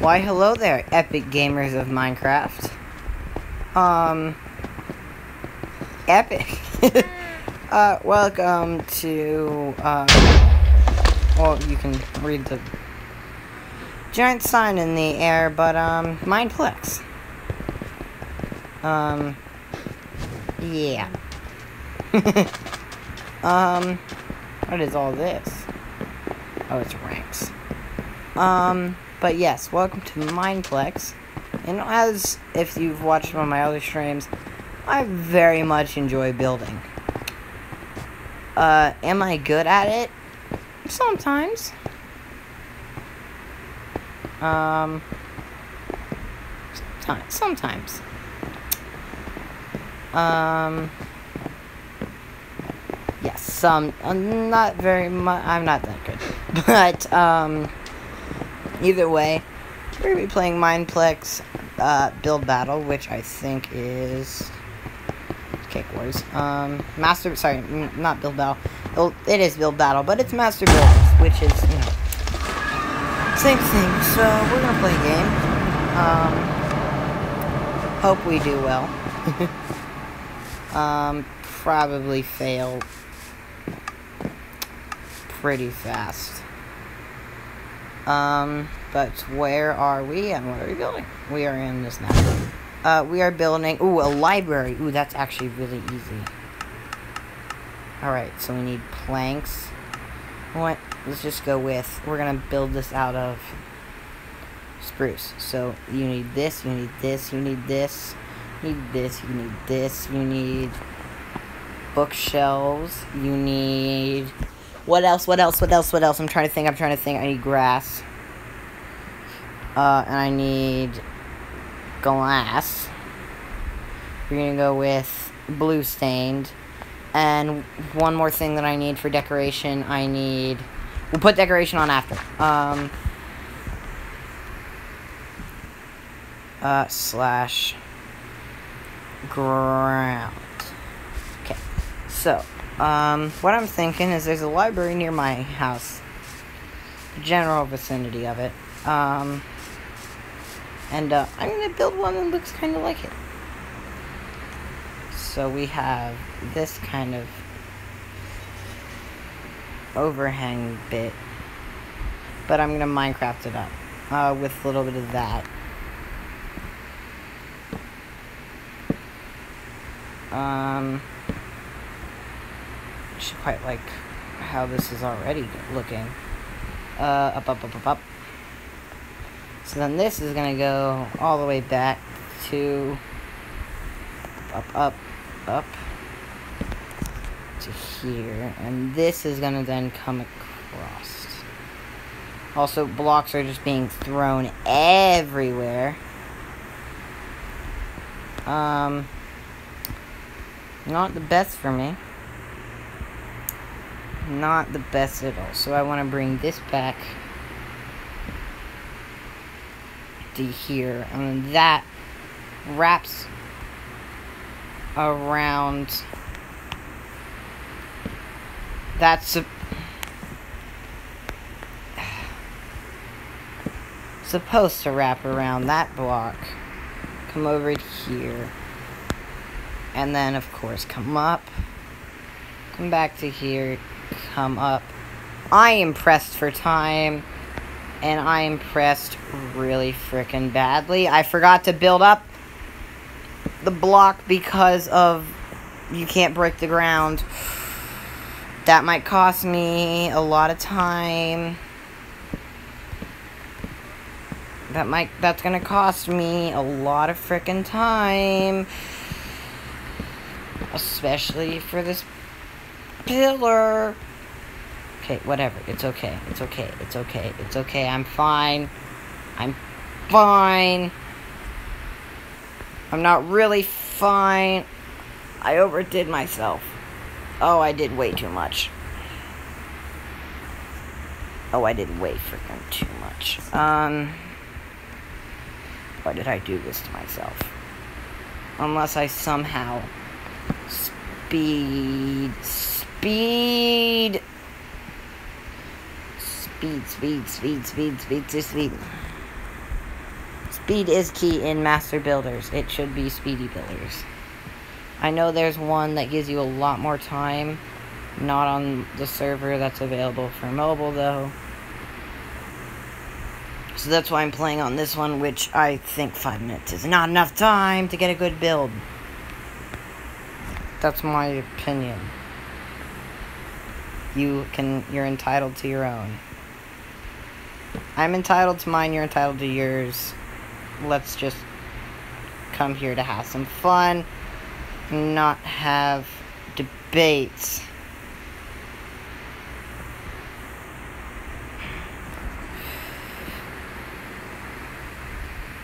Why, hello there, epic gamers of Minecraft. Um, epic. uh, welcome to, uh, well, you can read the giant sign in the air, but, um, Mineplex. Um, yeah. um, what is all this? Oh, it's ranks. Um, but yes, welcome to Mineplex. And as if you've watched one of my other streams, I very much enjoy building. Uh, am I good at it? Sometimes. Um, sometimes. Um, yes, some, uh, not very much, I'm not that good. But, um, either way, we're going to be playing Mineplex uh, Build Battle, which I think is Cake Wars. Um, Master, sorry, not Build Battle. It is Build Battle, but it's Master Builders, which is, you know, same thing. So, we're going to play a game. Um, hope we do well. um, probably fail pretty fast. Um, but where are we and what are we building? We are in this map. Uh, we are building, ooh, a library. Ooh, that's actually really easy. Alright, so we need planks. What? Let's just go with, we're gonna build this out of spruce. So, you need this, you need this, you need this, you need this, you need this, you need bookshelves, you need what else? What else? What else? What else? I'm trying to think. I'm trying to think. I need grass. Uh, and I need glass. We're gonna go with blue stained. And one more thing that I need for decoration, I need... We'll put decoration on after. Um... Uh, slash... Ground. Okay. So, um, what I'm thinking is there's a library near my house. General vicinity of it. Um, and, uh, I'm gonna build one that looks kind of like it. So we have this kind of overhang bit. But I'm gonna Minecraft it up, uh, with a little bit of that. Um actually quite like how this is already looking. Uh, up, up, up, up, up. So then this is to go all the way back to up, up, up to here. And this is to then come across. Also, blocks are just being thrown everywhere. Um, not the best for me not the best at all. So I want to bring this back to here. And that wraps around... That's... A, supposed to wrap around that block. Come over here. And then, of course, come up. Come back to here come up. I am pressed for time, and I am pressed really freaking badly. I forgot to build up the block because of you can't break the ground. That might cost me a lot of time. That might, that's gonna cost me a lot of freaking time. Especially for this pillar. Okay, whatever. It's okay. It's okay. It's okay. It's okay. I'm fine. I'm fine. I'm not really fine. I overdid myself. Oh, I did way too much. Oh, I did way freaking too much. Um, why did I do this to myself? Unless I somehow speed, speed Speed, speed, speed, speed, speed, speed. Speed is key in Master Builders. It should be Speedy Builders. I know there's one that gives you a lot more time. Not on the server that's available for mobile, though. So that's why I'm playing on this one, which I think five minutes is not enough time to get a good build. That's my opinion. You can, you're entitled to your own. I'm entitled to mine, you're entitled to yours. Let's just come here to have some fun, not have debates.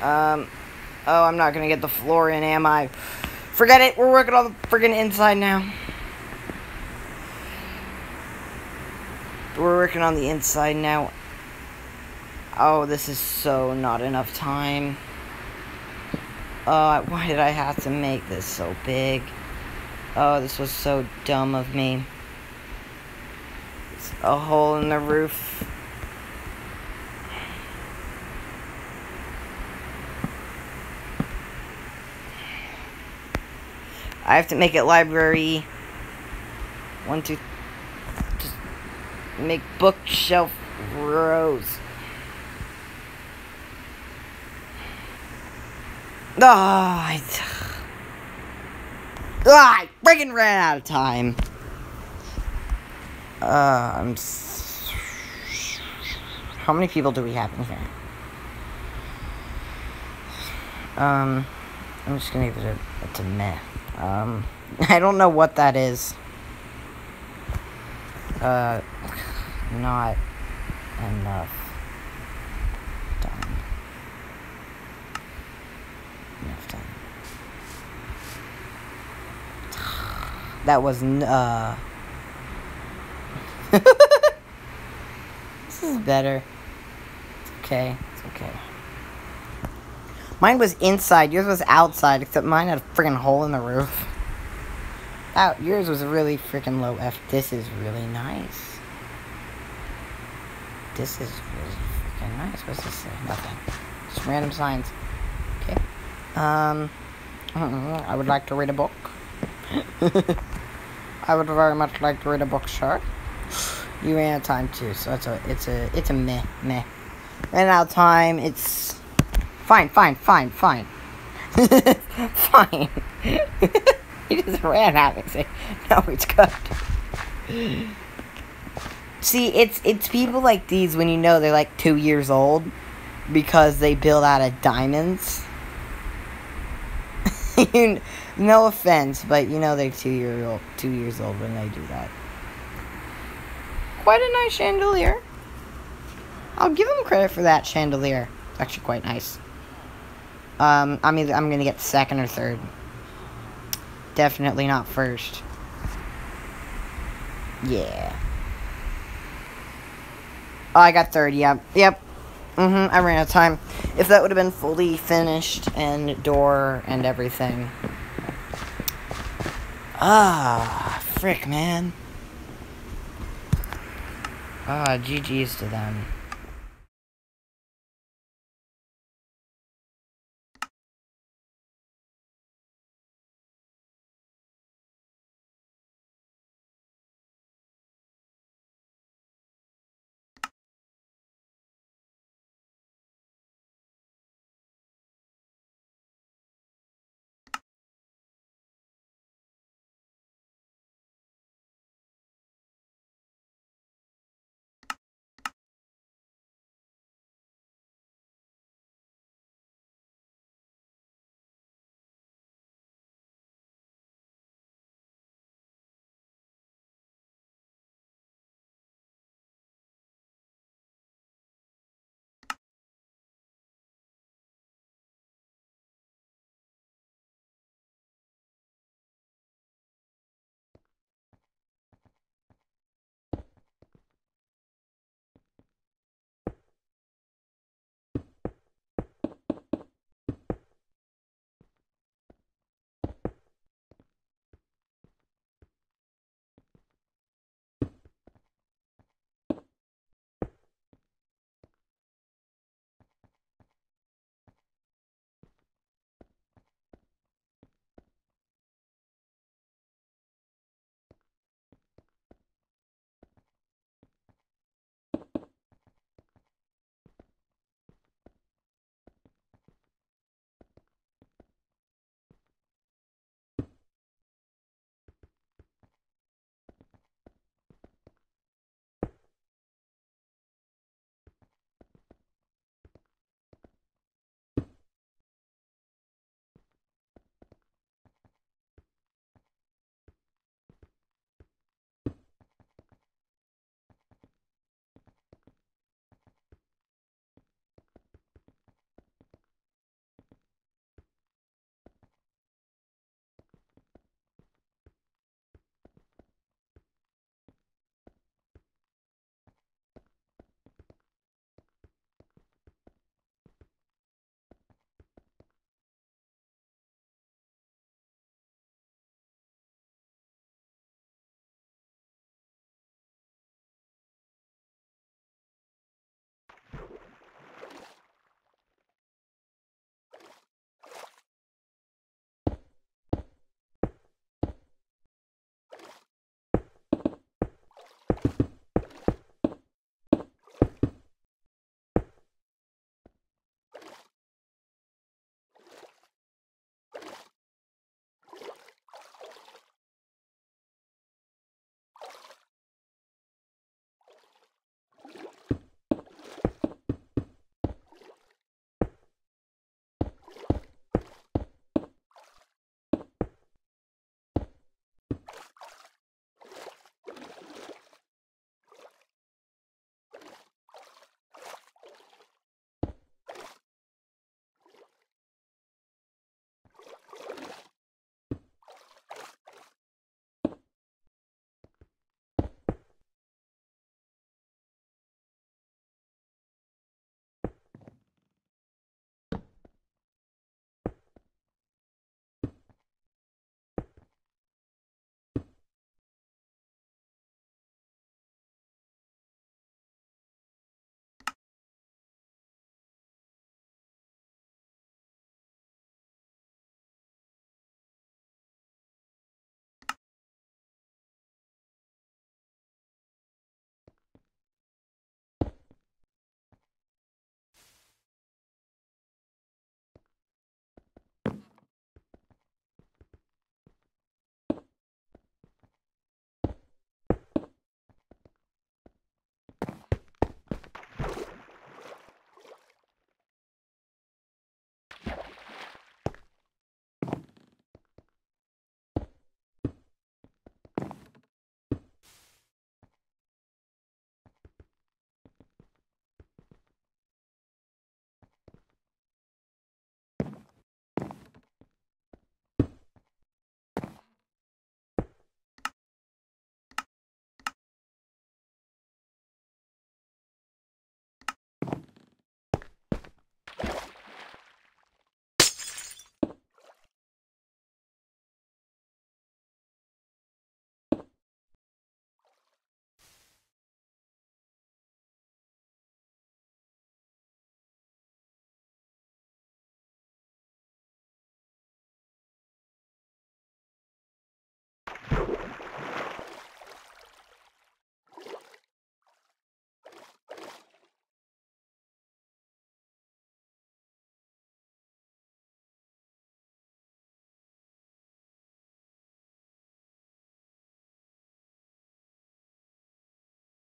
Um, oh, I'm not gonna get the floor in, am I? Forget it, we're working on the friggin' inside now. We're working on the inside now. Oh, this is so not enough time. Uh, why did I have to make this so big? Oh, this was so dumb of me. It's a hole in the roof. I have to make it library. One, two, make bookshelf rows. Ah, I, ah, I freaking ran out of time. Uh, I'm. How many people do we have in here? Um, I'm just gonna give it a, it's a meh. Um, I don't know what that is. Uh, not enough time. Enough. That was, uh... this is better. It's okay. It's okay. Mine was inside, yours was outside, except mine had a freaking hole in the roof. Out, yours was really freaking low F. This is really nice. This is freaking nice. What's this say? Nothing. Just random signs. Okay. Um, I would like to read a book. I would very much like to read a book, sir. You ran out of time too, so it's a, it's a, it's a meh, meh. Ran out of time. It's Fine, fine, fine, fine. fine. he just ran out and said, no, it's good. See, it's it's people like these when you know they're like two years old because they build out of diamonds. no offense, but you know they're two year old two years old when they do that. Quite a nice chandelier. I'll give them credit for that chandelier. It's actually quite nice. Um, I'm either I'm gonna get second or third. Definitely not first. Yeah. Oh, I got third. Yep. Yep. Mm-hmm. I ran out of time. If that would have been fully finished and door and everything. Ah, frick, man. Ah, GG's to them.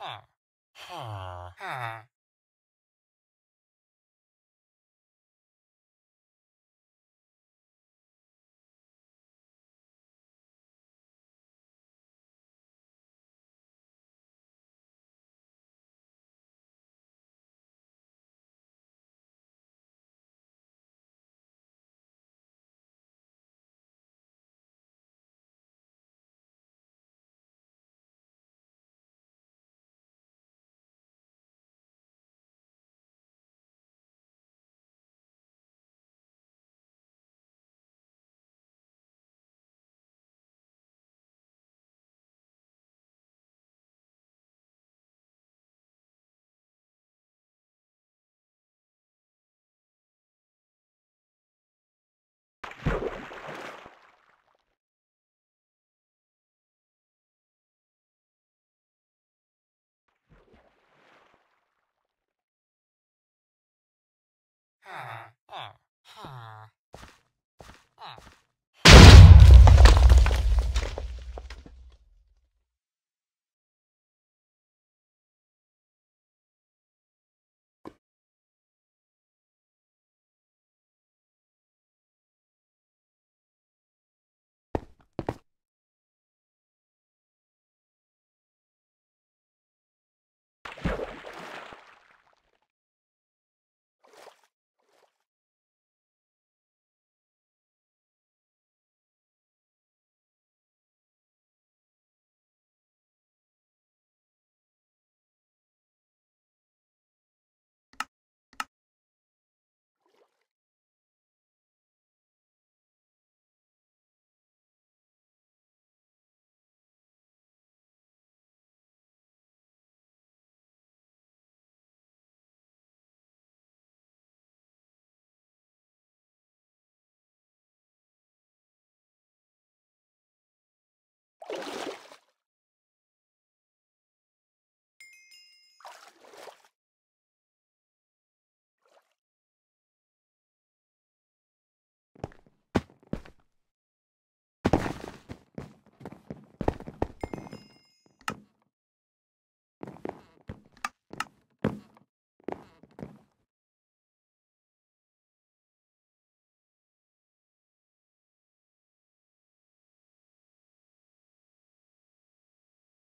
Ah. ha, ha. 啊啊哈。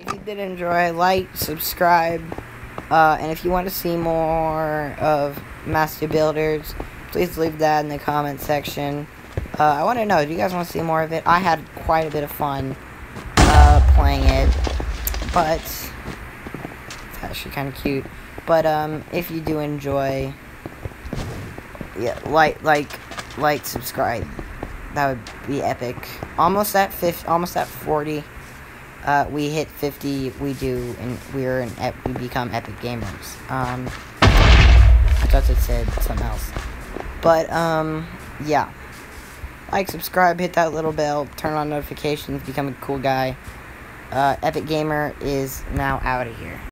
If you did enjoy, like, subscribe, uh, and if you want to see more of Master Builders, please leave that in the comment section. Uh, I want to know, do you guys want to see more of it? I had quite a bit of fun uh, playing it, but it's actually kind of cute. But um, if you do enjoy, yeah, like, like, like, subscribe. That would be epic. Almost at 50, almost at 40 uh, we hit 50, we do, and we're an ep we become epic gamers. Um, I thought it said something else. But, um, yeah. Like, subscribe, hit that little bell, turn on notifications, become a cool guy. Uh, Epic Gamer is now out of here.